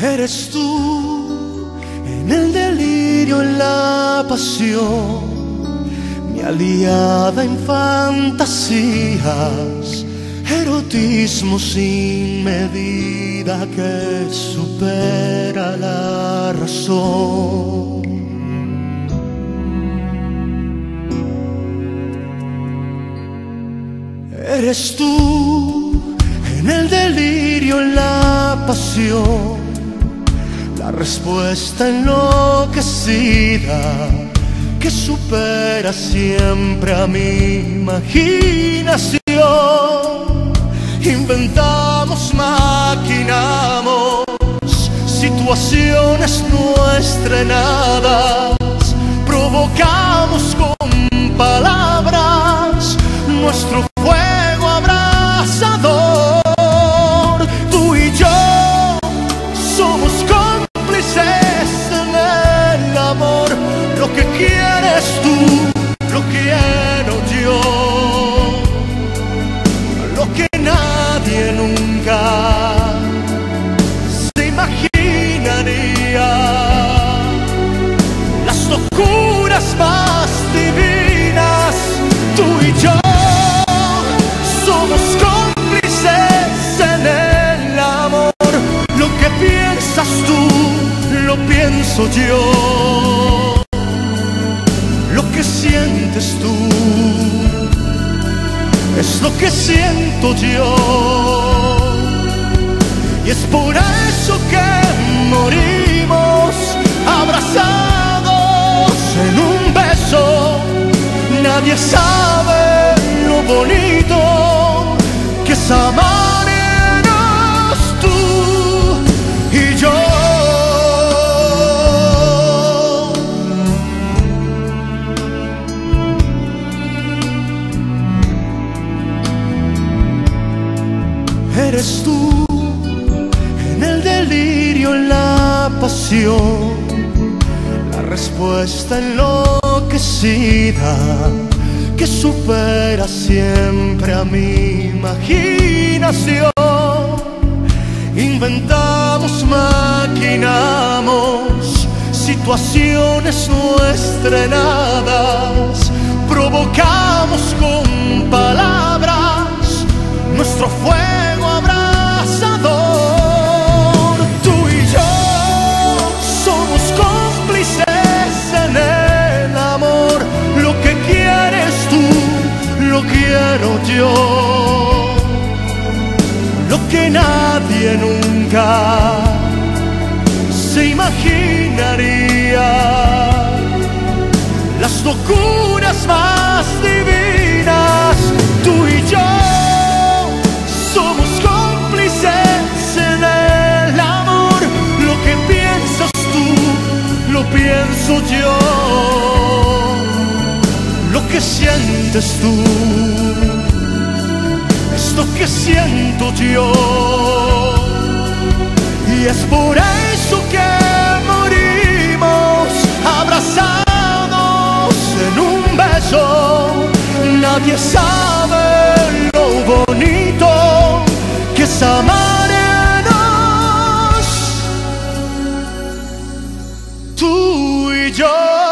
Eres tú en el delirio, en la pasión, mi aliada en fantasías, erotismo sin medida que supera la razón. Eres tú en el delirio, en la pasión, la respuesta enloquecida que supera siempre a mi imaginación. Inventamos, maquinamos situaciones no estrenadas, provocamos yo. Lo que sientes tú es lo que siento yo. Y es por eso que morimos abrazados en un beso. Nadie sabe lo bonito que es amarnos Eres tú en el delirio, en la pasión, la respuesta enloquecida que supera siempre a mi imaginación. Inventamos, maquinamos situaciones no estrenadas, provocamos con palabras nadie nunca se imaginaría. Las locuras más divinas, tú y yo somos cómplices en el amor. Lo que piensas tú, lo pienso yo. Lo que sientes tú lo que siento yo. Y es por eso que morimos abrazados en un beso. Nadie sabe lo bonito que es amarnos tú y yo.